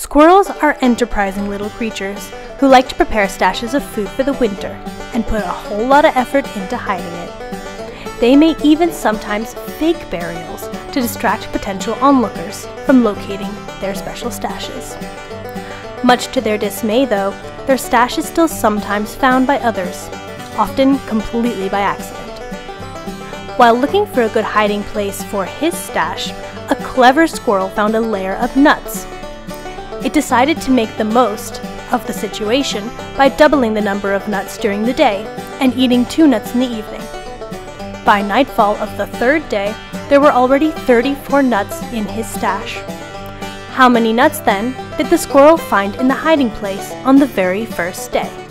Squirrels are enterprising little creatures who like to prepare stashes of food for the winter and put a whole lot of effort into hiding it. They may even sometimes fake burials to distract potential onlookers from locating their special stashes. Much to their dismay, though, their stash is still sometimes found by others, often completely by accident. While looking for a good hiding place for his stash, a clever squirrel found a lair of nuts. It decided to make the most of the situation by doubling the number of nuts during the day and eating two nuts in the evening. By nightfall of the third day, there were already 34 nuts in his stash. How many nuts, then, did the squirrel find in the hiding place on the very first day?